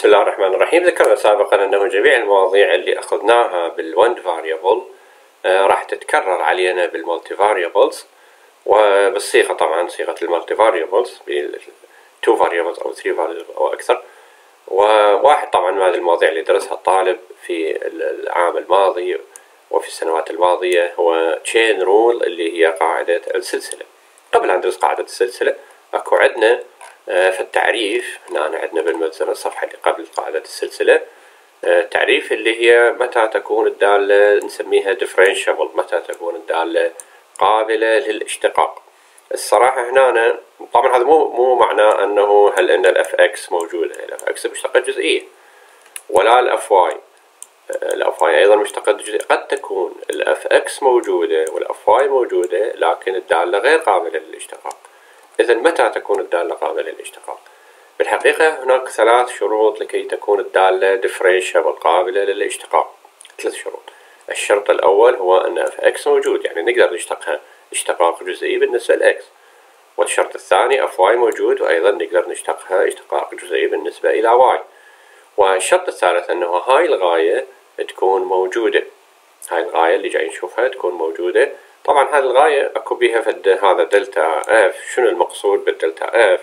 بسم الله الرحمن الرحيم. ذكرنا سابقا أنه جميع المواضيع اللي أخذناها بال one variable آه، راح تتكرر علينا بال multivariables وبالصيغة طبعا صيغة ال multivariables two variables أو three variables أو أكثر. وواحد طبعا من هذه المواضيع اللي درسها الطالب في العام الماضي وفي السنوات الماضية هو chain rule اللي هي قاعدة السلسلة. قبل أن ندرس قاعدة السلسلة أكو عندنا آه، في التعريف هنا عندنا بالملزمة الصفحة اللي قبل قاعدة السلسلة آه، تعريف اللي هي متى تكون الدالة نسميها differentiable متى تكون الدالة قابلة للاشتقاق. الصراحة هنا طبعا هذا مو مو معناه أنه هل إن ال f x موجودة ال f x مشتقة جزئية ولا ال f y ال f y أيضا مشتقة جزئية. قد تكون ال f x موجودة وال f y موجودة لكن الدالة غير قابلة للاشتقاق. إذا متى تكون الدالة قابلة للاشتقاق؟ بالحقيقة هناك ثلاث شروط لكي تكون الدالة differentiable قابلة للاشتقاق ثلاث شروط. الشرط الأول هو أن f x موجود يعني نقدر نشتقها اشتقاق جزئي بالنسبة ل x والشرط الثاني f y موجود وأيضا نقدر نشتقها اشتقاق جزئي بالنسبة إلى y والشرط الثالث أنه هاي الغاية تكون موجودة. هاي الغاية اللي جاي نشوفها تكون موجودة طبعا هذه الغاية أكو بيها فد هذا delta f شنو المقصود بال delta f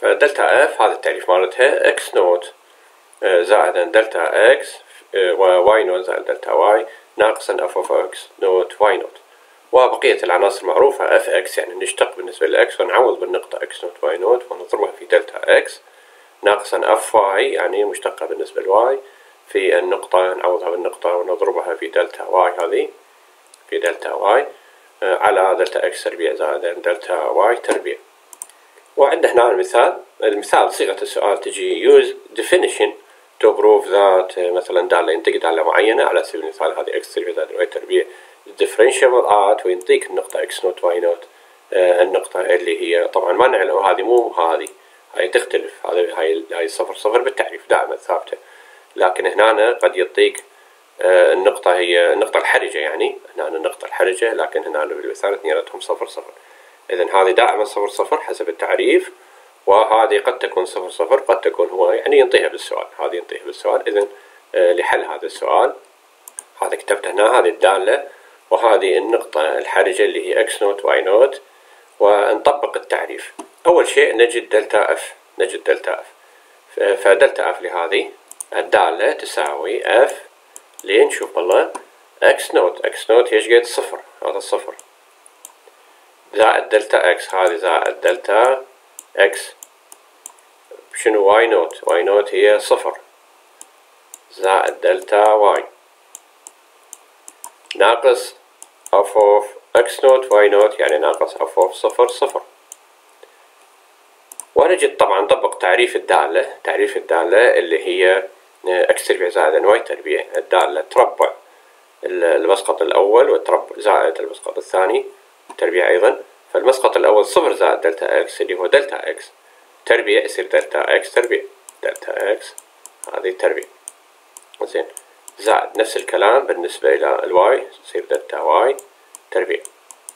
ف delta f هذا التعريف مالتها x note آه، زائدا delta x و y note زائد delta y ناقصا f of x note y note وبقية العناصر المعروفة f x يعني نشتق بالنسبة ل x ونعوض بالنقطة x note y note ونضربها في delta x ناقصا f y يعني مشتقة بالنسبة ل y في النقطة نعوضها بالنقطة ونضربها في delta y هذه. في delta y آه، على delta x تربيع زائد delta y تربيع. وعندنا هنا المثال المثال صيغة السؤال تجي use definition to prove that آه، مثلا دالة ينطيك دالة معينة على سبيل المثال هذه x تربيع زائد y تربيع. differentiable at وينطيك النقطة x note y note النقطة اللي هي طبعا ما نعلم هذه مو هذه. هاي تختلف هذه هاي هاي صفر صفر بالتعريف دائما ثابتة. لكن هنا قد يعطيك النقطة هي النقطة الحرجة يعني هنا النقطة الحرجة لكن هنا بالمثال اثنيناتهم صفر صفر. إذا هذه دائما صفر صفر حسب التعريف وهذه قد تكون صفر صفر قد تكون هو يعني ينطيها بالسؤال. هذه ينطيها بالسؤال. إذا آه، لحل هذا السؤال هذا كتبت هنا هذه الدالة وهذه النقطة الحرجة اللي هي x note y note ونطبق التعريف. أول شيء نجد delta f نجد delta f ف delta f لهذه الدالة تساوي f لين شوف والله x note x note إيش قد صفر هذا صفر. زائد delta x هذه زائد delta x شنو y note؟ y note هي صفر. زائد delta y ناقص f of x naught y naught يعني ناقص f of صفر صفر. ونجد طبعا نطبق تعريف الدالة تعريف الدالة اللي هي x زائد y تربيع الدالة تربع المسقط الأول وتربع زائد المسقط الثاني تربيع أيضا. فالمسقط الأول صفر زائد دلتا إكس اللي هو دلتا إكس. تربيع يصير دلتا إكس تربيع دلتا إكس. هذه تربيع زين. زائد نفس الكلام بالنسبة إلى ال y يصير دلتا y. تربيع.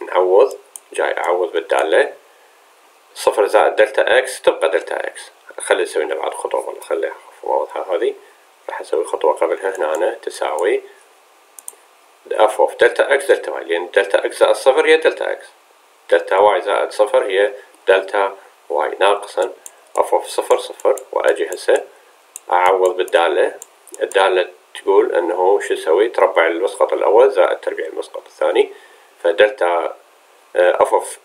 نعوض. جاي أعوض بالدالة. صفر زائد دلتا إكس تبقى دلتا إكس. خلي نسوي لنا بعد خطوة خليها واضحة هذه. راح أسوي خطوة قبلها هنا أنا تساوي. f of دلتا x دلتا y. لأن دلتا إكس زائد صفر هي دلتا إكس. دلتا y زائد صفر هي دلتا y. ناقصا f of صفر صفر. وأجي هسه أعوض بالدالة. الدالة تقول أنه شو يسوي تربع المسقط الأول زائد تربيع المسقط الثاني. فدلتا f of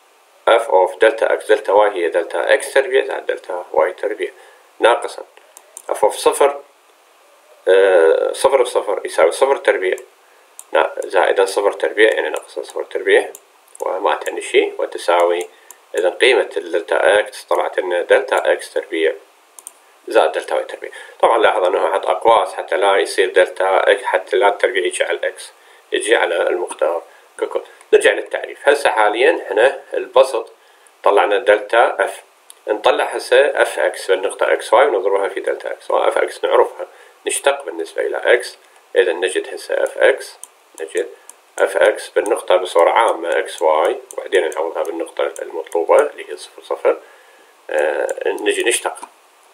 f of دلتا x دلتا y هي دلتا x تربيع زائد دلتا y تربيع. ناقصا f of صفر صفر بصفر يساوي صفر تربيع. زائدا صفر تربيع يعني ناقصا صفر تربيع. وما تعني شيء وتساوي إذا قيمة الدلتا إكس طلعت لنا دلتا إكس تربيع زائد دلتا واي تربيع. طبعا لاحظ أنه حط أقواس حتى لا يصير دلتا x حتى لا التربيع يجي على ال x يجي على المقدار ككل نرجع للتعريف. هسه حاليا هنا البسط طلعنا دلتا f نطلع هسه f x بالنقطة x y ونضربها في دلتا x و f x نعرفها. نشتق بالنسبة إلى x إذا نجد هسه إكس نجد إكس بالنقطة بصورة عامة إكس واي وبعدين نعوضها بالنقطة المطلوبة اللي هي صفر صفر. آه نجي نشتق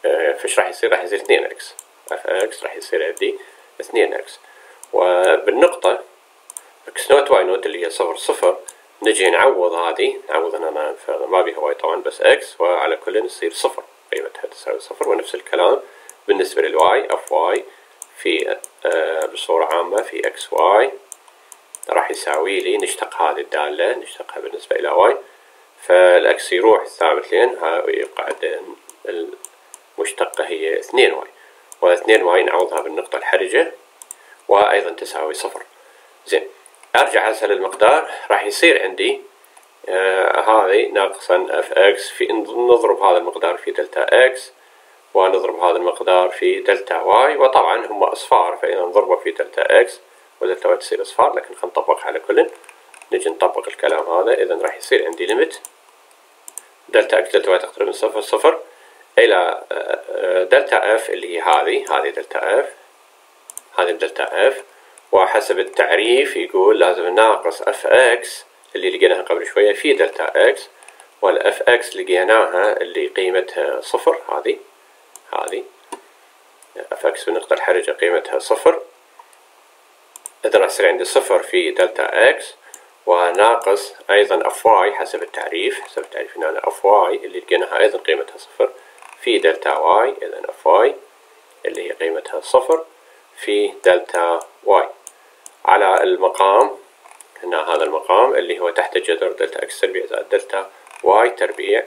آه فايش راح يصير؟ راح يصير اثنين f x راح يصير عندي اثنين x وبالنقطة x naught y naught اللي هي صفر صفر نجي نعوض هذه. نعوض هنا ما بيها y طبعا بس x وعلى كل يصير صفر. قيمتها تساوي صفر ونفس الكلام. بالنسبة لل y f y في آه بصورة عامة في x y. راح يساوي لي نشتق هذه الدالة نشتقها بالنسبة إلى y. فال x يروح ثابت لين ويبقى المشتقة هي اثنين y. واثنين y نعوضها بالنقطة الحرجة وأيضا تساوي صفر. زين. أرجع هسه للمقدار راح يصير عندي آه هذه ناقصا f x في نضرب هذا المقدار في دلتا x. ونضرب هذا المقدار في دلتا y وطبعا هم أصفار فإذا نضربه في دلتا x ودلتا y تصير أصفار لكن خلينا نطبقها على كل نجي نطبق الكلام هذا إذا راح يصير عندي limit دلتا x دلتا y تقترب من صفر صفر. إلى آه، آه، دلتا f اللي هي هذه هذه دلتا f هذه دلتا f وحسب التعريف يقول لازم ناقص f x اللي لقيناها قبل شوية في دلتا x وال f x لقيناها اللي قيمتها صفر هذه. هذه. f x بالنقطة الحرجة قيمتها صفر. إذا راح يصير عندي صفر في دلتا x وناقص أيضا f y حسب التعريف حسب التعريف هنا f y اللي لقيناها أيضا قيمتها صفر. في دلتا y إذا f y اللي هي قيمتها صفر في دلتا y. على المقام هنا هذا المقام اللي هو تحت الجذر دلتا x تربيع زائد دلتا y تربيع.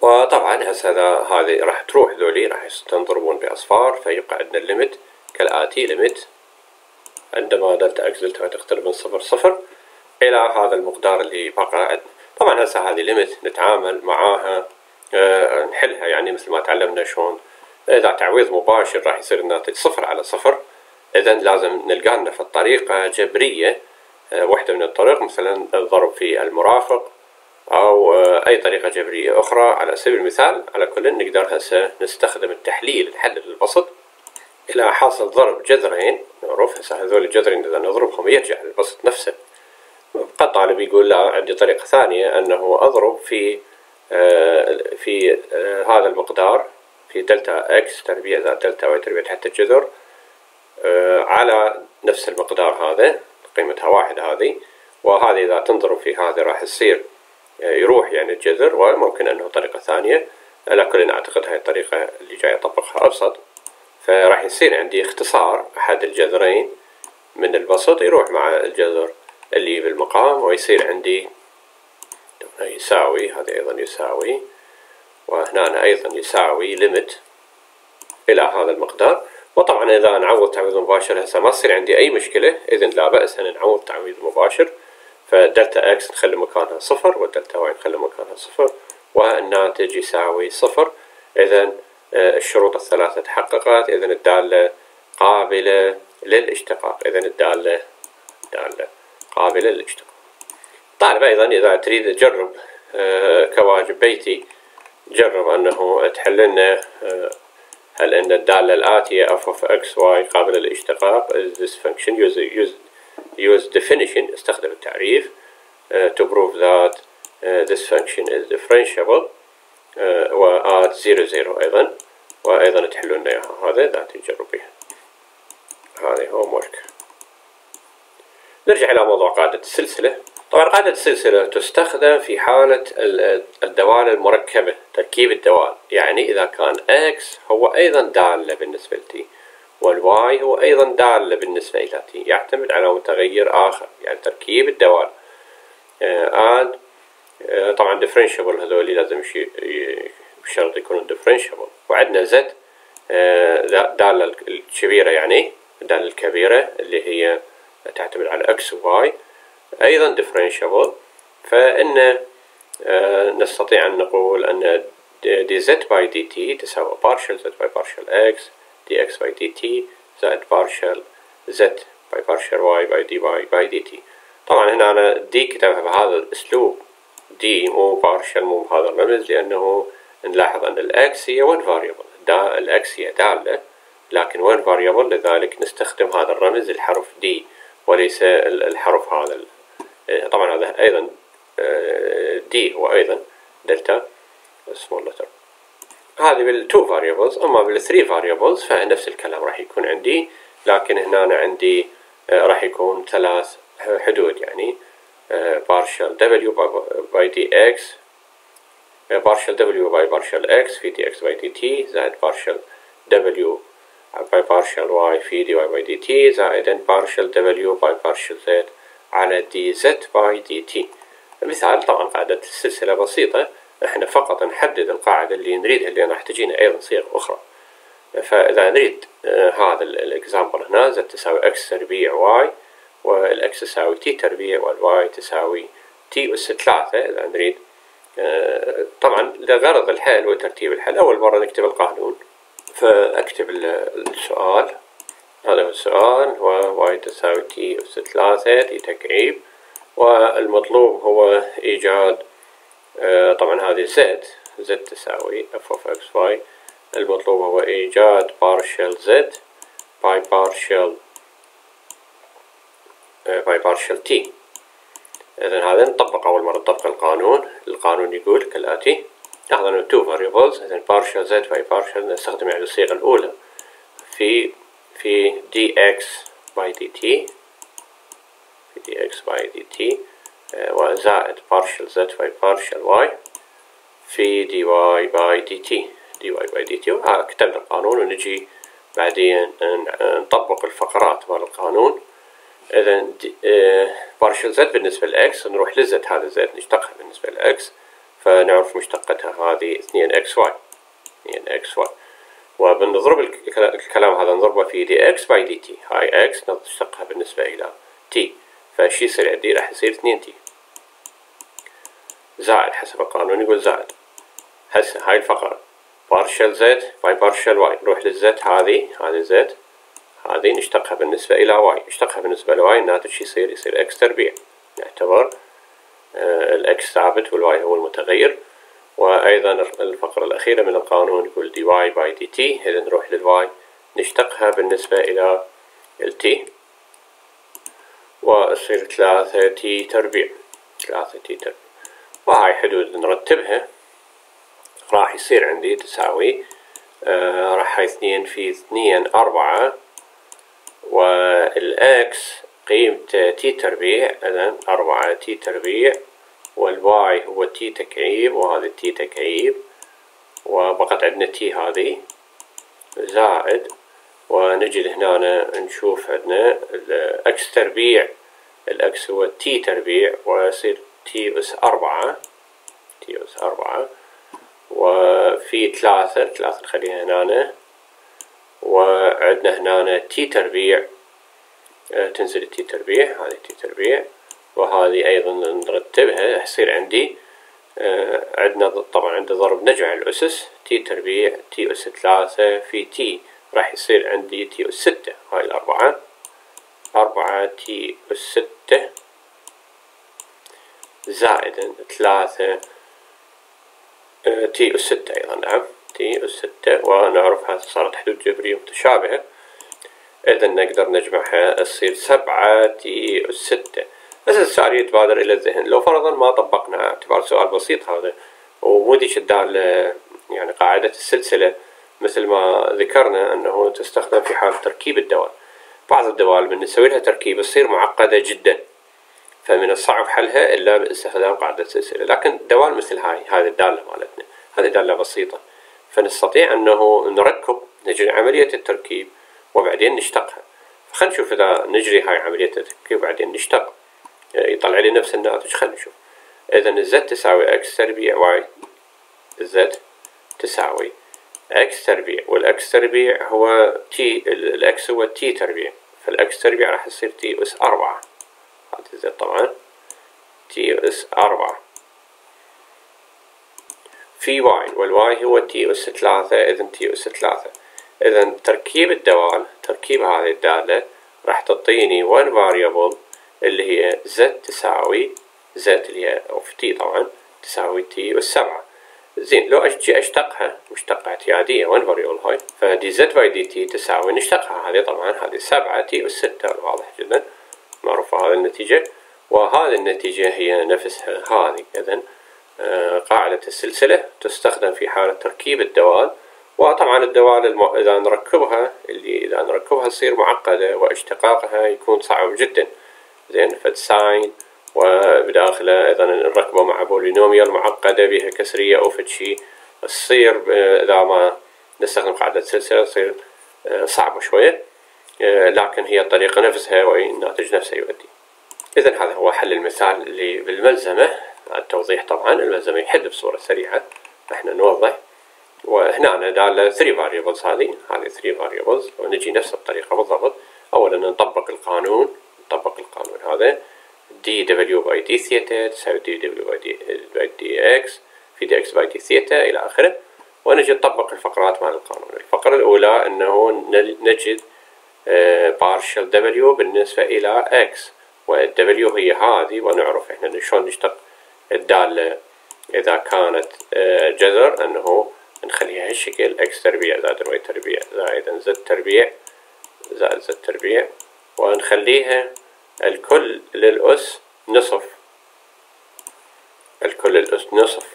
وطبعا هسه هذه راح تروح ذولي راح تنضربون بأصفار فيبقى عندنا ال limit كالآتي limit عندما دلتا x دلتا تقترب من صفر صفر إلى هذا المقدار اللي بقى عندنا طبعا هسه هذه limit نتعامل معاها أه نحلها يعني مثل ما تعلمنا شلون. إذا تعويض مباشر راح يصير الناتج صفر على صفر. إذا لازم نلقى لنا في الطريقة جبرية أه واحدة من الطرق مثلا الضرب في المرافق. أو أه أي طريقة جبرية أخرى. على سبيل المثال على كل نقدر هسه نستخدم التحليل الحل البسط إلى حاصل ضرب جذرين. نعرف هسه هذول الجذرين إذا نضربهم يرجع للبسط نفسه. قد طالب يقول لا عندي طريقة ثانية أنه أضرب في آه، في آه، هذا المقدار في دلتا x تربيع زائد دلتا y تربيع تحت الجذر آه، على نفس المقدار هذا قيمتها واحد هذه. وهذه إذا تنضرب في هذه راح تصير يروح يعني الجذر وممكن أنه طريقة ثانية على كل أعتقد هاي الطريقة اللي جاي أطبقها أبسط. فراح يصير عندي اختصار أحد الجذرين من البسط يروح مع الجذر اللي بالمقام ويصير عندي يساوي هذا أيضا يساوي وهنا أيضا يساوي limit إلى هذا المقدار. وطبعا إذا نعوض تعويض مباشر هسه ما تصير عندي أي مشكلة إذن لا بأس أن نعوض تعويض مباشر. فدلتا x نخلي مكانها صفر والدلتا y نخلي مكانها صفر والناتج يساوي صفر. إذا آه، الشروط الثلاثة تحققت إذا الدالة قابلة للاشتقاق. إذا الدالة دالة قابلة للاشتقاق. طالب أيضا إذا تريد تجرب آه، كواجب بيتي جرب أنه تحل لنا آه، هل أن الدالة الآتية f of x y قابلة للاشتقاق. This function use, use, definition استخدم التعريف uh, to prove that uh, this function is differentiable uh, و add 0 0 أيضا وأيضا تحلون إياها هذا ذات تجرب بها هذه homework. نرجع إلى موضوع قاعدة السلسلة. طبعا قاعدة السلسلة تستخدم في حالة الدوال المركبة تركيب الدوال. يعني إذا كان x هو أيضا دالة بالنسبة ل t. وال y هو أيضا دالة بالنسبة إلى t يعتمد على متغير آخر يعني تركيب الدوال. آه آه طبعا differentiable هذول لازم بشرط يكونوا differentiable. وعندنا z آه دالة الكبيرة يعني الدالة الكبيرة اللي هي تعتمد على x و y أيضا differentiable. فإن نستطيع أن نقول أن دي z by dt تساوي partial z by partial x dx by dt زائد partial z by partial y by dy by dt. طبعا هنا أنا d كتبتها بهذا الأسلوب. d مو partial مو بهذا الرمز لأنه نلاحظ أن ال x هي one variable. ال x هي دالة لكن one variable لذلك نستخدم هذا الرمز الحرف d وليس الحرف هذا طبعا هذا أيضا d هو أيضا دلتا small letter هذه بال two variables أما بال three variables فنفس الكلام راح يكون عندي لكن هنا عندي راح يكون ثلاث حدود يعني partial w by dx partial w by partial x في dx by dt زائد partial w by partial y في dy by dt زائدا partial w by partial z على dz by dt. مثال طبعا قاعدة السلسلة بسيطة. إحنا فقط نحدد القاعدة اللي نريدها اللي راح تجينا أيضا صيغ أخرى. فإذا نريد آه هذا ال example هنا z تساوي x تربيع y وال x تساوي t تربيع وال y تساوي t أس ثلاثة. إذا نريد آه طبعا لغرض الحل وترتيب الحل أول مرة نكتب القانون. فأكتب السؤال. هذا هو السؤال و y تساوي t أس ثلاثة t تكعيب. والمطلوب هو إيجاد طبعا هذه z z تساوي f of x y. المطلوب هو إيجاد partial z by partial by partial t. إذا هذا نطبق أول مرة نطبق القانون. القانون يقول كالآتي لاحظ two variables إذا partial z by partial نستخدم يعني الصيغة الأولى. في في dx by dt في dx by dt وزائد partial z by partial y في dy by dt. dy by dt. وكتبنا القانون ونجي بعدين نطبق الفقرات مال القانون. إذا partial z بالنسبة ل x نروح ل z هذا z نشتقها بالنسبة ل x فنعرف مشتقتها هذه اثنين إكس واي اثنين إكس واي وبنضرب الكلام هذا نضربه في dx by dt هاي x نشتقها بالنسبة إلى t فشي يصير عندي؟ راح يصير اثنين t زائد حسب القانون يقول زائد. هسه هاي الفقرة. partial z by partial y نروح لل z هذه هذه z هذه نشتقها بالنسبة إلى y نشتقها بالنسبة ل y الناتج شو يصير يصير x تربيع. نعتبر آه ال x ثابت وال y هو المتغير. وأيضا الفقرة الأخيرة من القانون يقول dy by dt إذا نروح لل y نشتقها بالنسبة إلى ال t ويصير ثلاثة t تربيع. ثلاثة t تربيع. وهاي حدود نرتبها. راح يصير عندي تساوي آه راح اثنين في اثنين أربعة وال x قيمته t تربيع إذا أربعة t تربيع وال y هو t تكعيب وهذا t تكعيب وبقت عندنا t هذه زائد ونجي لهنا نشوف عندنا ال x تربيع ال x هو t تربيع ويصير t أس أربعة. t أس أربعة. وفي ثلاثة. ثلاثة نخليها هنا. وعندنا هنا t تربيع. تنزل t تربيع. هذه t تربيع. وهذه أيضا نرتبها. يصير عندي. عندنا طبعا عند ضرب نجمع الأسس. t تربيع. t أس ثلاثة. في t راح يصير عندي t أس ستة. هاي الأربعة. أربعة t أس ستة. زائدا ثلاثة t أس ستة أيضا نعم. t أس ستة ونعرف هذه صارت حدود جبرية متشابهة. إذا نقدر نجمعها تصير سبعة t أس ستة بس السؤال يتبادر إلى الذهن. لو فرضا ما طبقنا اعتبار سؤال بسيط هذا وموديش الدالة يعني قاعدة السلسلة. مثل ما ذكرنا أنه تستخدم في حال تركيب الدوال. بعض الدوال من نسوي لها تركيب تصير معقدة جدا. فمن الصعب حلها إلا باستخدام قاعدة السلسلة لكن دوال مثل هاي هذه الدالة مالتنا. هذه دالة بسيطة. فنستطيع أنه نركب نجري عملية التركيب وبعدين نشتقها. خلينا نشوف إذا نجري هاي عملية التركيب وبعدين نشتق. يطلع لي نفس الناتج. خلينا نشوف. إذا ال z تساوي x تربيع y ال z تساوي x تربيع. وال x تربيع هو t ال x هو t تربيع. فال x تربيع راح يصير t أس أربعة. ال z طبعا. t أس أربعة. في y وال y هو t أس ثلاثة إذا t أس ثلاثة. إذا تركيب الدوال تركيب هذه الدالة راح تعطيني one variable اللي هي z تساوي z اللي هي of t طبعا تساوي t أس سبعة. زين لو أجي أشتقها مشتقة اعتيادية one variable هاي ف dz by dt تساوي نشتقها هذه طبعا هذه سبعة t أس ستة واضح جدا. معروفة هذه النتيجة. وهذه النتيجة هي نفسها هذه. إذا آه، قاعدة السلسلة تستخدم في حالة تركيب الدوال. وطبعا الدوال الم... إذا نركبها اللي إذا نركبها تصير معقدة واشتقاقها يكون صعب جدا. زين فد sine وبداخله أيضا نركبه مع polynomial معقدة بها كسرية أو فد تصير آه، إذا ما نستخدم قاعدة السلسلة تصير آه، صعبة شوية. لكن هي الطريقة نفسها والناتج نفسه يؤدي. إذا هذا هو حل المثال اللي بالملزمة. التوضيح طبعا الملزمة يحل بصورة سريعة. إحنا نوضح. وهنا دالة 3 variables هذه. هذه 3 variables. ونجي نفس الطريقة بالضبط. أولا نطبق القانون. نطبق القانون هذا. dw by dθ تساوي dw by d, by dx في dx by dθ إلى آخره. ونجي نطبق الفقرات مع القانون. الفقرة الأولى أنه نجد partial w بالنسبة إلى x وال w هي هذه ونعرف إحنا شلون نشتق الدالة إذا كانت آه، جذر أنه نخليها هالشكل إكس تربيع زائد واي تربيع زائد زد تربيع زائد زد تربيع. ونخليها الكل للأس نصف. الكل للأس نصف.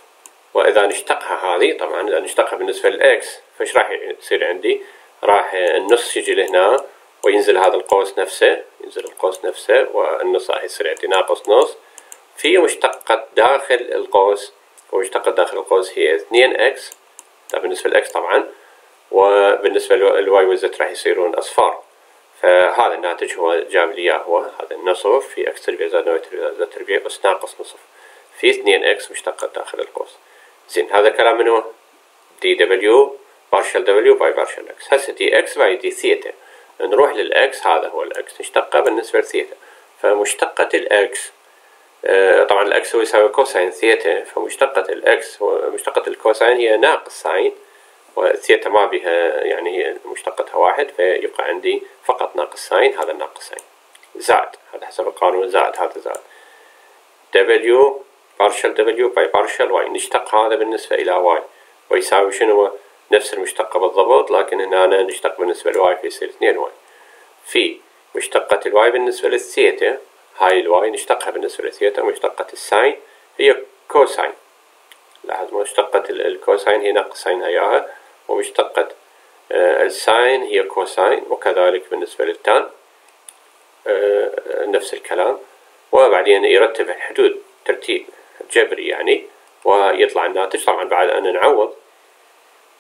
وإذا نشتقها هذه طبعا إذا نشتقها بالنسبة لل x فإيش راح يصير عندي؟ راح النص يجي لهنا وينزل هذا القوس نفسه ينزل القوس نفسه والنص راح يصير عندي ناقص نص. في مشتقة داخل القوس ومشتقة داخل القوس هي اثنين x. ده بالنسبة للاكس طبعا وبالنسبة للواي والزد راح يصيرون أصفار. فهذا الناتج هو جاب لي إياه هو هذا النصف. في x تربيع زائد y تربيع زائد تربيع أس ناقص نصف. في اثنين x مشتقة داخل القوس. زين هذا كلام منو؟ d w partial w by partial x هسه d x by d theta نروح لل x هذا هو ال x نشتقه بالنسبة لثيتا. فمشتقة ال x آه، طبعا ال x هو يساوي cosine theta فمشتقة ال x ومشتقة ال cosine هي ناقص sine وال theta ما بها يعني هي مشتقتها واحد فيبقى عندي فقط ناقص sine هذا ناقص sine. زائد هذا حسب القانون زائد هذا زائد. w partial w by partial y نشتق هذا بالنسبة إلى y ويساوي شنو؟ نفس المشتقة بالضبط لكن هنا نشتق بالنسبة ل y فيصير اثنين y في مشتقة ال y بالنسبة للثيتا. هاي ال y نشتقها بالنسبة لثيتا مشتقة ال sine هي cosine. لاحظ مشتقة ال cosine هي ناقص sine هياها ومشتقة آه، ال sine هي cosine وكذلك بالنسبة لل tan آه، نفس الكلام. وبعدين يرتب الحدود ترتيب جبري يعني ويطلع الناتج طبعا بعد أن نعوض.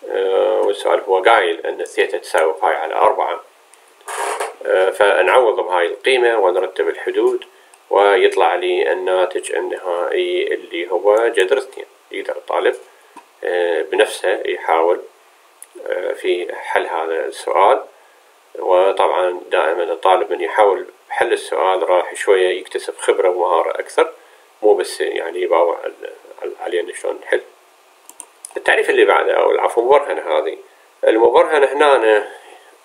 آه، والسؤال هو قايل أن الثيتا تساوي باي على أربعة. فنعوض بهاي القيمة ونرتب الحدود ويطلع لي الناتج النهائي اللي هو جذر اثنين يقدر الطالب آه، بنفسه يحاول في حل هذا السؤال. وطبعا دائما الطالب من يحاول بحل السؤال راح شوية يكتسب خبرة ومهارة أكثر مو بس يعني يباوع علينا شلون نحل. التعريف اللي بعده أو العفو مبرهنة هذه. المبرهنة هنا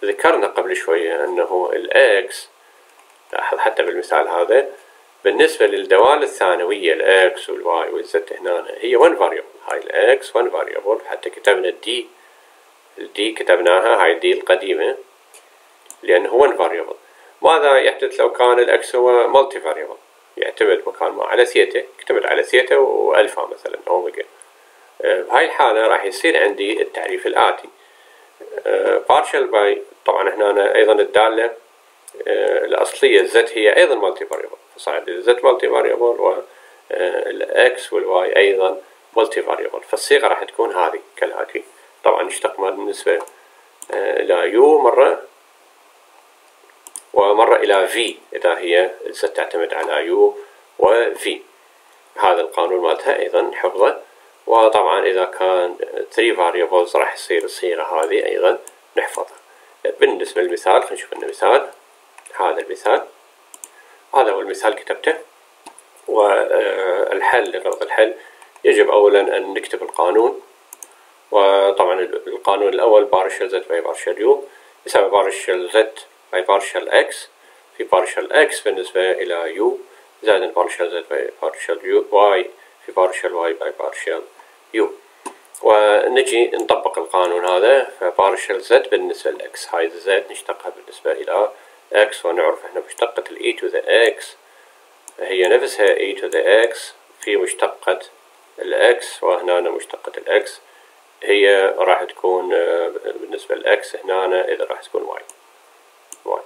ذكرنا قبل شوية أنه ال x لاحظ حتى بالمثال هذا بالنسبة للدوال الثانوية الإكس والواي والزد هنا هي 1 variable. هاي ال x 1 variable حتى كتبنا ال d ال d كتبناها هاي ال d القديمة لأنه 1 variable. ماذا يحدث لو كان ال x هو multi variable يعتمد مكان ما على ثيتا يعتمد على theta و alpha مثلا أوميجا بهاي الحالة راح يصير عندي التعريف الآتي. partial by طبعا هنا أيضا الدالة آه، الأصلية ال z هي أيضا multi variable فصار ال z multi variable وال x وال y أيضا multi variable فالصيغة راح تكون هذه كالآتي طبعا نشتق بالنسبة آه، إلى u مرة ومرة إلى في إذا هي الزد تعتمد على يو وفي هذا القانون مالتها أيضا حفظه. وطبعا إذا كان 3 variables راح يصير الصيغة هذه أيضا نحفظها. بالنسبة للمثال خلينا نشوف المثال. هذا المثال. هذا هو المثال كتبته. والحل لغرض الحل يجب أولا أن نكتب القانون. وطبعا القانون الأول partial z by partial u يساوي partial z by partial x في partial x بالنسبة إلى u زائد partial z by partial u y في partial y by partial u. ونجي نطبق القانون هذا ف partial z بالنسبة ل x هاي z نشتقها بالنسبة إلى x ونعرف إحنا مشتقة ال e to the x هي نفسها e to the x في مشتقة الإكس وهنا مشتقة الإكس هي راح تكون آه، بالنسبة لل x هنا إذا راح تكون y y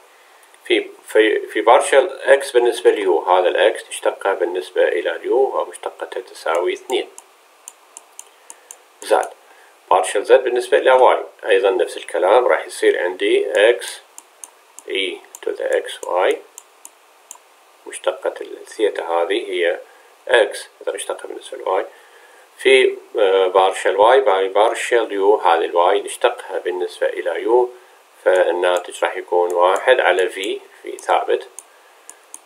في في في partial x بالنسبة ل u هذا ال x تشتقه بالنسبة إلى ال u ومشتقته تساوي اثنين. زائد partial z بالنسبة إلى y. أيضا نفس الكلام راح يصير عندي x e to the xy مشتقة الثيتا هذه هي x إذا نشتقها بالنسبة ل y في partial y by partial u هذه ال y نشتقها بالنسبة إلى u فالناتج راح يكون واحد على v v ثابت.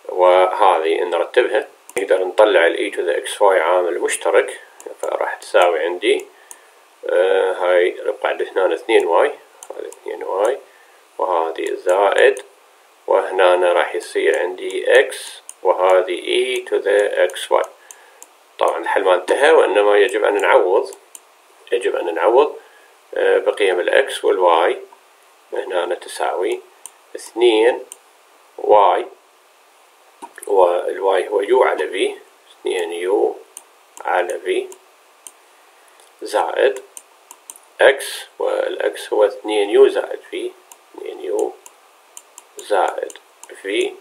وهذه نرتبها نقدر نطلع ال e to the xy عامل مشترك فراح تساوي عندي آه هاي يبقى عندي هنا اثنين y. هذه اثنين y. وهذه زائد. وهنا راح يصير عندي x. وهذه e to the xy طبعا الحل ما انتهى وإنما يجب أن نعوض. يجب أن نعوض آه، بقيم ال x وال y هنا تساوي اثنين y. وال y هو u على v اثنين u على v زائد. x وال x هو اثنين u زائد v اثنين u زائد v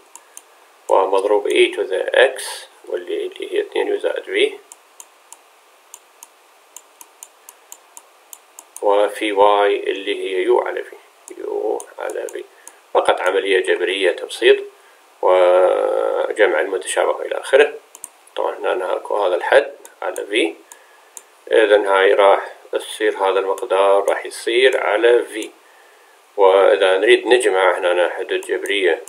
ومضروب e to the x واللي اللي هي اثنين u زائد v. وفي y اللي هي u على v u على v. فقط عملية جبرية تبسيط وجمع المتشابه إلى آخره. طبعا هنا هذا الحد على v. إذا هاي راح تصير هذا المقدار راح يصير على v. وإذا نريد نجمع هنا حدود جبرية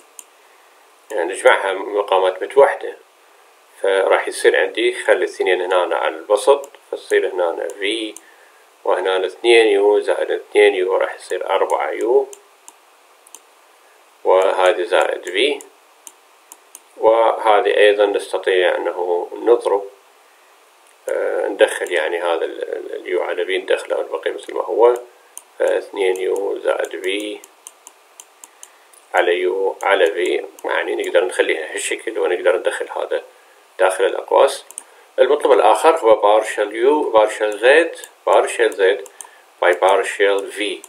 يعني نجمعها مقامات متوحدة فراح يصير عندي خلي الاثنين هنا على الوسط فتصير هنا v وهنا اثنين u زائد اثنين u راح يصير أربعة u. وهذه زائد v وهذه أيضا نستطيع أنه نضرب. ندخل يعني هذا ال u على v ندخله البقي مثل ما هو. فاثنين u زائد v على u على v يعني نقدر نخليها هالشكل ونقدر ندخل هذا داخل الأقواس. المطلب الآخر هو partial u partial z partial z by partial v.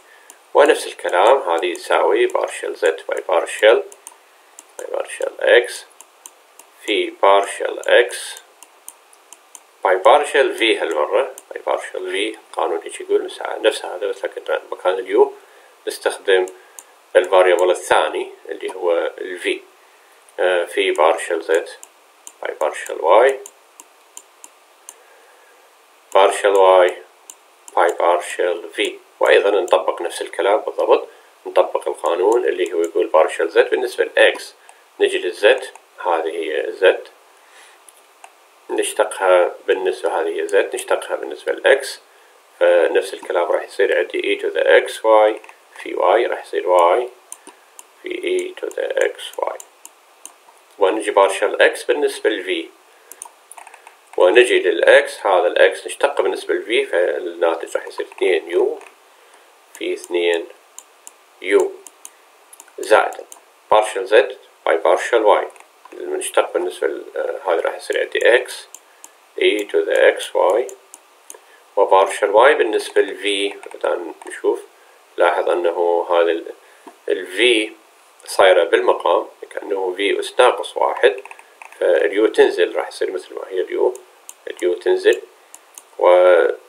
ونفس الكلام هذه تساوي partial z by partial by partial x في partial x by partial v هالمرة by partial v قانون إيش يقول نفس هذا بس لكن مكان ال u نستخدم ال variable الثاني اللي هو ال v آه، في partial z by partial y. Partial y by partial v. وأيضا نطبق نفس الكلام بالضبط نطبق القانون اللي هو يقول partial z بالنسبة ل x نجي للz هذه هي z. نشتقها بالنسبة هذه هي z نشتقها بالنسبة ل x فنفس الكلام راح يصير عندي e to the x y في y راح يصير y في e to the x y. ونجي بارشل x بالنسبة ل v ونجي للx هذا الx نشتقه بالنسبة ل v فالناتج راح يصير اثنين u في اثنين u. زائد partial z by partial y. نشتق بالنسبة هذا راح يصير عندي x e to the xy و partial y بالنسبة ل v الآن نشوف. لاحظ أنه هذا ال V صايرة بالمقام كأنه V أس ناقص واحد. فال u تنزل راح يصير مثل ما هي ال u ال u تنزل. و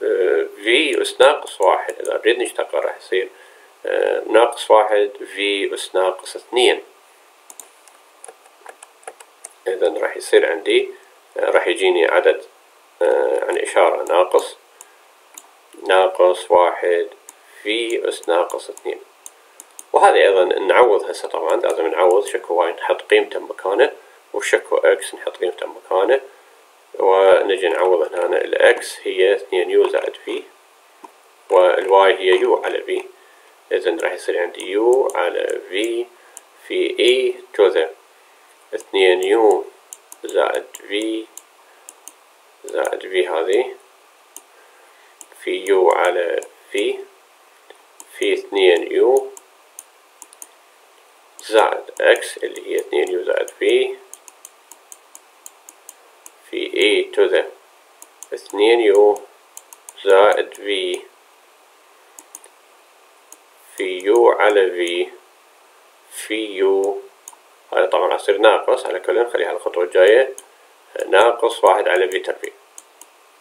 آه، V أس ناقص واحد. إذا نريد نشتغل راح يصير آه، ناقص واحد V أس ناقص اثنين. إذا راح يصير عندي آه، راح يجيني عدد يعني إشارة ناقص ناقص واحد في أس ناقص اثنين. وهذه أيضا نعوض هسه طبعا لازم نعوض شكو واي نحط قيمته مكانه وشكو x نحط قيمته مكانه ونجي نعوض هنا ال x هي اثنين u زائد v وال y هي u على v. إذن راح يصير عندي u على v في e to the اثنين u زائد v زائد v هذه. في u على v. في اثنين u زائد x اللي هي اثنين u زائد v. في e to the اثنين u زائد v. في u على v. في u هذا طبعا يصير ناقص على كل نخليها الخطوة الجاية. ناقص واحد على v تربيع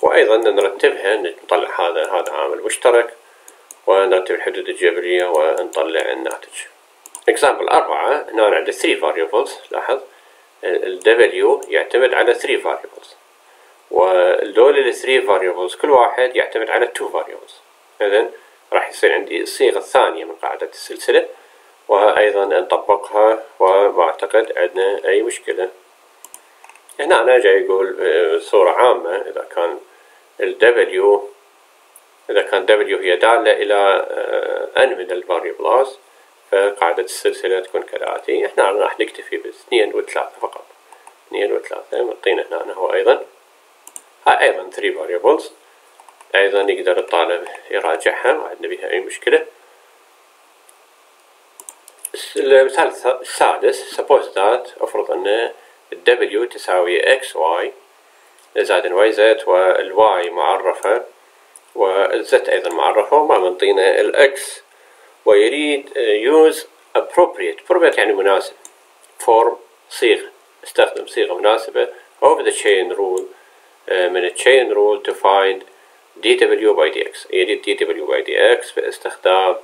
وأيضا نرتبها نطلع هذا هذا عامل مشترك ونرتب الحدود الجبرية ونطلع الناتج. Example أربعة هنا عندي 3 variables لاحظ. ال W يعتمد على 3 variables. ودول ال 3 variables كل واحد يعتمد على 2 variables. إذن راح يصير عندي الصيغة الثانية من قاعدة السلسلة. وأيضا نطبقها وما أعتقد عندنا أي مشكلة. هنا أنا جاي أقول بصورة عامة إذا كان ال W إذا كان W هي دالة إلى آه، N من الفاريبلات فقاعدة السلسلة تكون كالآتي. إحنا راح نكتفي باثنين وثلاثة فقط. اثنين وثلاثة معطينا هنا هو أيضا. هاي أيضا 3 variables. أيضا يقدر الطالب يراجعها ما عندنا بها أي مشكلة. المثال السادس suppose that أفرض أن W تساوي x y. زائد y z والy معرفة والz أيضا معرفة وما منطينا الx ويريد use appropriate. Appropriate يعني مناسب. Form صيغة استخدم صيغة مناسبة. Over the chain rule من الchain rule to find dw by dx يريد dw by dx باستخدام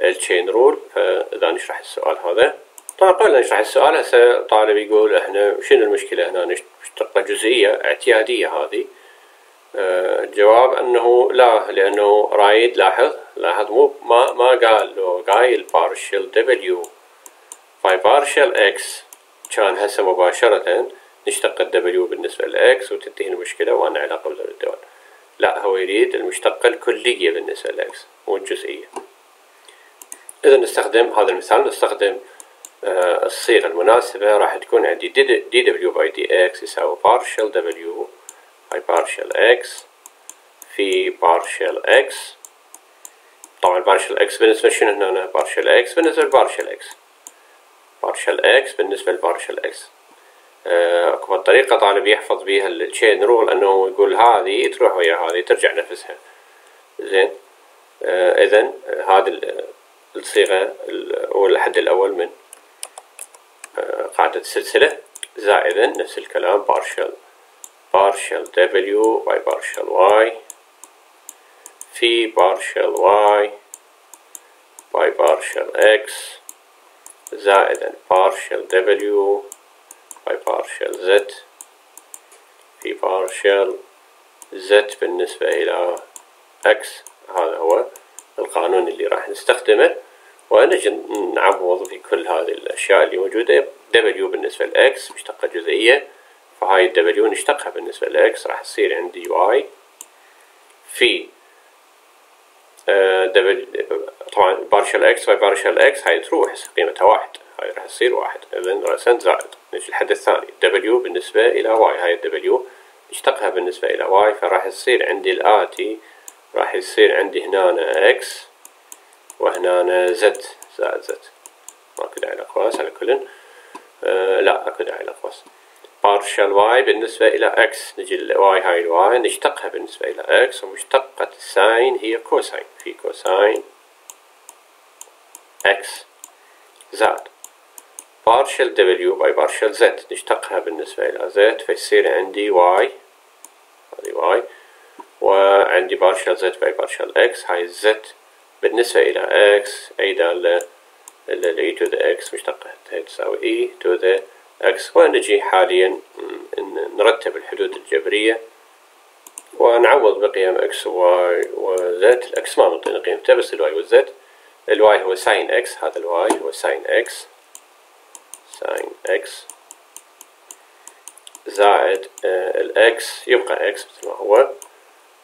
التشين رول فإذا نشرح السؤال هذا. طبعا قبل نشرح السؤال هسه طالب يقول إحنا شنو المشكلة هنا؟ نشتق جزئية اعتيادية هذه. آه، الجواب أنه لا لأنه رايد لاحظ لاحظ مو ما ما قال له قايل partial w by partial x كان هسه مباشرة نشتق الدبليو بالنسبة ل x وتنتهي المشكلة وأنا علاقة بالدول لا هو يريد المشتقة الكلية بالنسبة لاكس مو الجزئية. إذا نستخدم هذا المثال نستخدم آه، الصيغة المناسبة. راح تكون عندي d w by d x يساوي partial دبليو باي partial إكس في partial إكس طبعا partial إكس بالنسبة شنو هنا؟ partial إكس بالنسبة لبارشل إكس partial إكس بالنسبة لبارشل إكس آه، أكو طريقة طالب يحفظ بها ال chain rule أنه يقول هذه تروح ويا هذه ترجع نفسها. زين؟ آه، اذا هذا الصيغة أو الحد الأول من آه، قاعدة السلسلة زائدا نفس الكلام partial partial w by partial y في partial y by partial x زائدا partial w by partial z في partial z بالنسبة إلى x. هذا هو القانون اللي راح نستخدمه. ونجي نعوض في كل هذه الأشياء اللي موجودة. W بالنسبة ل x مشتقة جزئية. فهاي W نشتقها بالنسبة ل x راح تصير عندي Y. في آه، طبعا partial x by partial x هاي تروح قيمتها واحد. هاي راح تصير واحد. اذا رأسا زائد. نجي الحد الثاني. دبليو بالنسبة إلى y هاي الدبليو نشتقها بالنسبة إلى واي فراح يصير عندي الاتي راح يصير عندي هنا إكس وهنا زد زائد زد ماكو داعي لأقواس على كل آه لا اكو داعي لأقواس partial y بالنسبة إلى x نجي ال y هاي ال y نشتقها بالنسبة إلى x ومشتقة ال sine هي cosine في cosine x زائد partial w by partial z نشتقها بالنسبة إلى z فيصير عندي y هذه y وعندي partial z by partial x هاي ال z بالنسبة إلى x أي دالة ال e to the x مشتقة تساوي e to the x. ونجي حاليا نرتب الحدود الجبرية ونعوض بقيم x y و z. الx ما منطينا قيمته بس ال y وال z ال y هو sine x هذا ال y هو sine x. sine x زائد آه، ال x يبقى x مثل ما هو.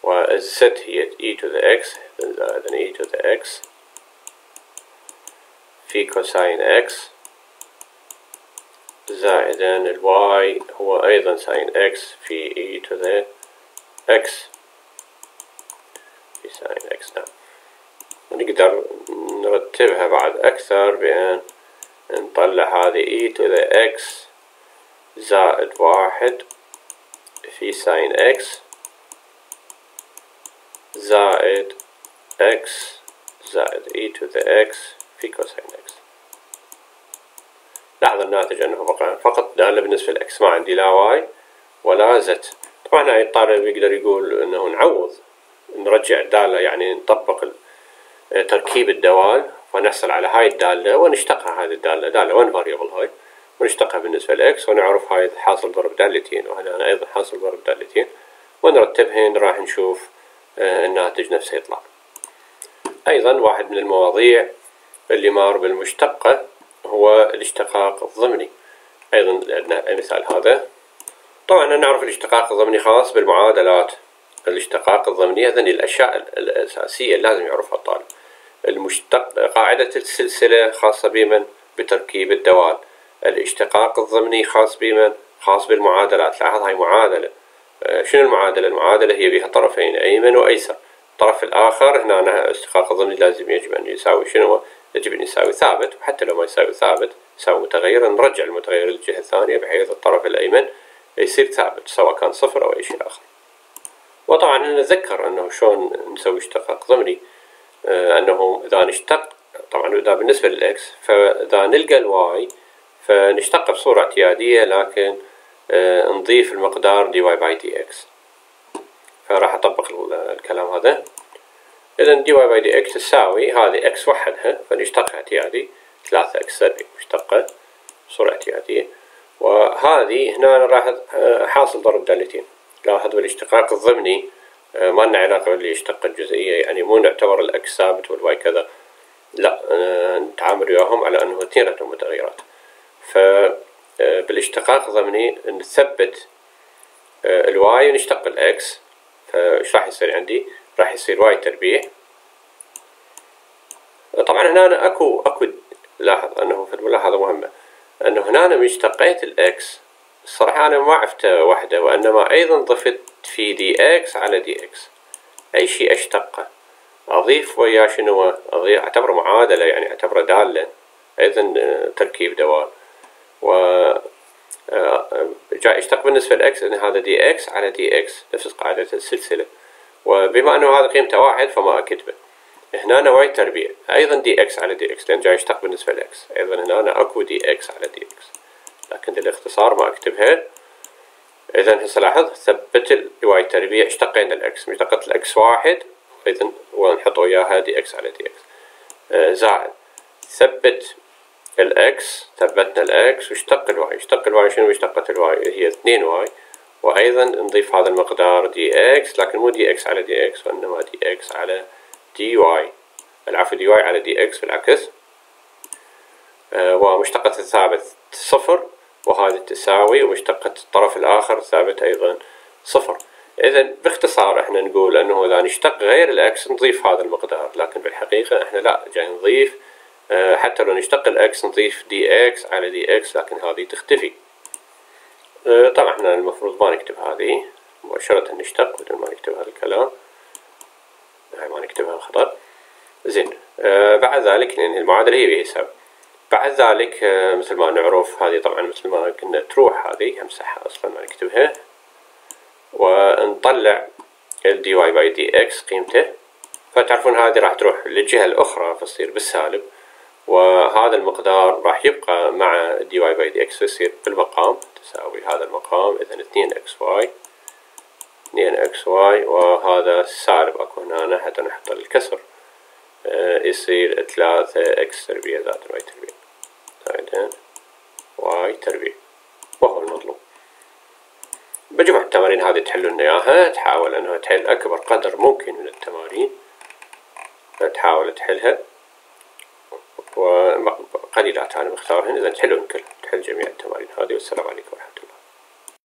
وال z هي e to the x زائد e to the x. في cosine x. زائدا ال y هو أيضا sine x. في e to the x. في sine x نعم ونقدر نرتبها بعد أكثر بأن نطلع هذه e to the x. زائد واحد. في sine x. زائد x زائد e to the x في cosine x لاحظ الناتج أنه فقط. دالة بالنسبة ل x ما عندي لا y ولا z. طبعا هاي الطالب يقدر يقول أنه نعوض نرجع الدالة يعني نطبق تركيب الدوال ونحصل على هاي الدالة ونشتقها هذه الدالة. دالة one variable هاي. ونشتقها بالنسبة ل x ونعرف هاي حاصل ضرب دالتين. وهنا أيضا حاصل ضرب دالتين. ونرتبهن راح نشوف الناتج نفسه يطلع. أيضا واحد من المواضيع اللي مار بالمشتقة هو الاشتقاق الضمني. أيضا عندنا المثال هذا طبعا نعرف الاشتقاق الضمني خاص بالمعادلات. الاشتقاق الضمني هذه الأشياء الأساسية لازم يعرفها الطالب. المشتق قاعدة السلسلة خاصة بمن؟ بتركيب الدوال. الاشتقاق الضمني خاص بمن؟ خاص بالمعادلات. لاحظ هاي معادلة. آه، شنو المعادلة؟ المعادلة هي بها طرفين أيمن وأيسر. الطرف الآخر هنا اشتقاق الضمني لازم يجب أن يساوي شنو يجب أن يساوي ثابت وحتى لو ما يساوي ثابت يساوي متغير نرجع المتغير للجهة الثانية بحيث الطرف الأيمن يصير ثابت سواء كان صفر أو أي شيء آخر. وطبعا نتذكر أنه شلون نسوي اشتقاق ضمني. آه، أنه إذا نشتق طبعا إذا بالنسبة لل x فإذا نلقى ال y فنشتق بصورة اعتيادية لكن آه، نضيف المقدار by dx فراح أطبق الكلام هذا. إذا by dx تساوي هذه x وحدها فنشتقها اعتيادي ثلاثة x تربيع مشتقة بصورة اعتيادية. وهذه هنا راح آه، حاصل ضرب دالتين. لاحظ بالاشتقاق الضمني آه، ما لنا علاقة باللي يشتق الجزئية يعني مو نعتبر ال x ثابت وال y كذا. لا آه، نتعامل وياهم على أنه اثنين عندهم متغيرات. فبالاشتقاق آه، الضمني نثبت ال y ونشتق ال x فايش راح يصير عندي؟ راح يصير y تربيع. طبعا هنا أنا أكو أكو لاحظ أنه في الملاحظة مهمة. أنه هنا أنا اشتقيت ال x الصراحة أنا ما عرفت واحدة وإنما أيضا ضفت في dx على dx. أي شيء أشتقه. أضيف وياه شنو؟ أضيف أعتبره معادلة يعني أعتبره دالة. أيضا آه، تركيب دوال و آه، جاي اشتق بالنسبة ل x إن هذا dx على dx نفس قاعدة السلسلة. وبما أنه هذا قيمته واحد فما أكتبه هنا y تربيع أيضا dx على dx لأن جاي اشتق بالنسبة ل x أيضا هنا أكو dx على dx. لكن للاختصار ما اكتبها اذا هسه لاحظ ثبت ال y تربيع اشتقينا الاكس اشتقت الاكس واحد اذا ونحط وياها dx على dx. آه زائد ثبت الإكس ثبتنا الإكس واشتق الواي اشتق الواي شنو؟ اشتقت ال y هي اثنين y. وأيضا نضيف هذا المقدار dx لكن مو dx على dx وإنما dx على dy العفو dy على dx بالعكس. آه ومشتقة الثابت صفر وهذه تساوي ومشتقة الطرف الآخر ثابت أيضا صفر. إذا باختصار إحنا نقول أنه إذا نشتق غير ال x نضيف هذا المقدار لكن بالحقيقة إحنا لا جاي نضيف حتى لو نشتق ال x نضيف dx على dx لكن هذه تختفي. آه، طبعا المفروض ما نكتب هذه. مباشرة نشتق بدون ما نكتب هذا الكلام. هاي ما نكتبها خطأ زين. آه، بعد ذلك لأن المعادلة هي بحساب. بعد ذلك آه، مثل ما نعرف هذه طبعا مثل ما قلنا تروح هذه امسحها أصلا ما نكتبها. ونطلع ال dy by dx قيمته. فتعرفون هذه راح تروح للجهة الأخرى فتصير بالسالب. وهذا المقدار راح يبقى مع dy by dx يصير بالمقام تساوي هذا المقام إكس واي اثنين إكس واي وهذا سالب اكو هنا حتى نحط الكسر. آه، يصير ثلاثة x تربيع زائد y تربيع. زائدا y تربيع. وهو المطلوب بجمع التمارين هذه تحلون إياها. تحاول أنها تحل أكبر قدر ممكن من التمارين. تحاول تحلها. وقليلات. أنا مختارهن إذا تحلون كل تحل جميع التمارين هذه والسلام عليكم ورحمة الله.